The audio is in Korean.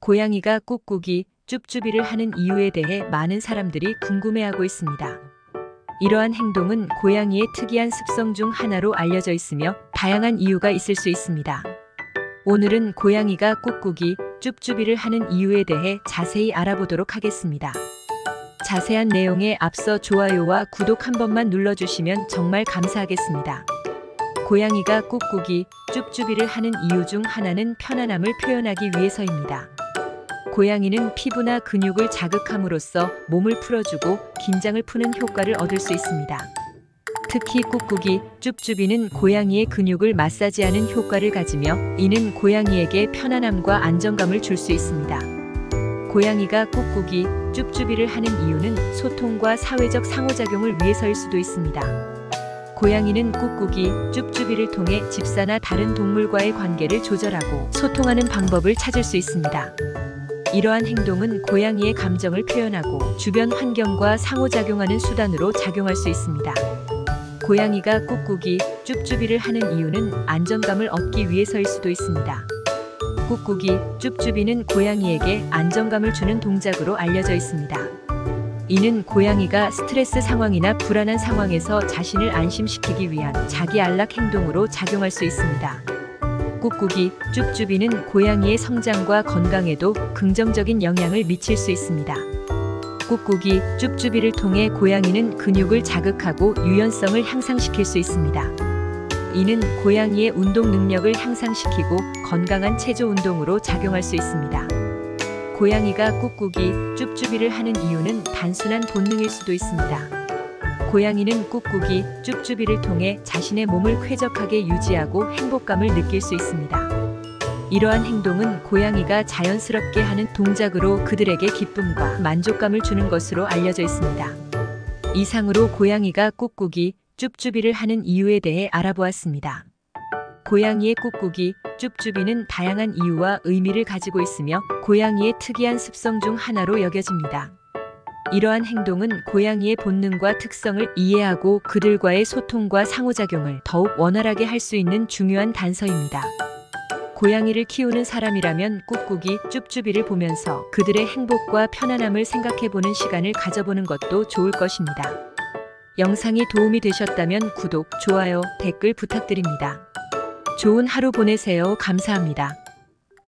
고양이가 꾹꾹이 쭈쭈비를 하는 이유에 대해 많은 사람들이 궁금해하고 있습니다. 이러한 행동은 고양이의 특이한 습성 중 하나로 알려져 있으며 다양한 이유가 있을 수 있습니다. 오늘은 고양이가 꾹꾹이 쭈쭈비를 하는 이유에 대해 자세히 알아보도록 하겠습니다. 자세한 내용에 앞서 좋아요와 구독 한 번만 눌러주시면 정말 감사하겠습니다. 고양이가 꾹꾹이 쭈쭈비를 하는 이유 중 하나는 편안함을 표현하기 위해서입니다. 고양이는 피부나 근육을 자극함으로써 몸을 풀어주고 긴장을 푸는 효과를 얻을 수 있습니다. 특히 꾹꾹이 쭈쭈비는 고양이의 근육을 마사지하는 효과를 가지며 이는 고양이에게 편안함과 안정감을 줄 수 있습니다. 고양이가 꾹꾹이 쭈쭈비를 하는 이유는 소통과 사회적 상호작용을 위해서일 수도 있습니다. 고양이는 꾹꾹이 쭈쭈비를 통해 집사나 다른 동물과의 관계를 조절하고 소통하는 방법을 찾을 수 있습니다. 이러한 행동은 고양이의 감정을 표현하고 주변 환경과 상호작용하는 수단으로 작용할 수 있습니다. 고양이가 꾹꾹이 쭈쭈비를 하는 이유는 안정감을 얻기 위해서일 수도 있습니다. 꾹꾹이 쭈쭈비는 고양이에게 안정감을 주는 동작으로 알려져 있습니다. 이는 고양이가 스트레스 상황이나 불안한 상황에서 자신을 안심시키기 위한 자기 안락 행동으로 작용할 수 있습니다. 꾹꾹이 쭈쭈비는 고양이의 성장과 건강에도 긍정적인 영향을 미칠 수 있습니다. 꾹꾹이 쭈쭈비를 통해 고양이는 근육을 자극하고 유연성을 향상시킬 수 있습니다. 이는 고양이의 운동 능력을 향상시키고 건강한 체조 운동으로 작용할 수 있습니다. 고양이가 꾹꾹이 쭈쭈비를 하는 이유는 단순한 본능일 수도 있습니다. 고양이는 꾹꾹이 쭈쭈비를 통해 자신의 몸을 쾌적하게 유지하고 행복감을 느낄 수 있습니다. 이러한 행동은 고양이가 자연스럽게 하는 동작으로 그들에게 기쁨과 만족감을 주는 것으로 알려져 있습니다. 이상으로 고양이가 꾹꾹이 쭈쭈비를 하는 이유에 대해 알아보았습니다. 고양이의 꾹꾹이 쭈쭈비는 다양한 이유와 의미를 가지고 있으며 고양이의 특이한 습성 중 하나로 여겨집니다. 이러한 행동은 고양이의 본능과 특성을 이해하고 그들과의 소통과 상호작용을 더욱 원활하게 할 수 있는 중요한 단서입니다. 고양이를 키우는 사람이라면 꾹꾹이 쭈쭈비를 보면서 그들의 행복과 편안함을 생각해보는 시간을 가져보는 것도 좋을 것입니다. 영상이 도움이 되셨다면 구독, 좋아요, 댓글 부탁드립니다. 좋은 하루 보내세요. 감사합니다.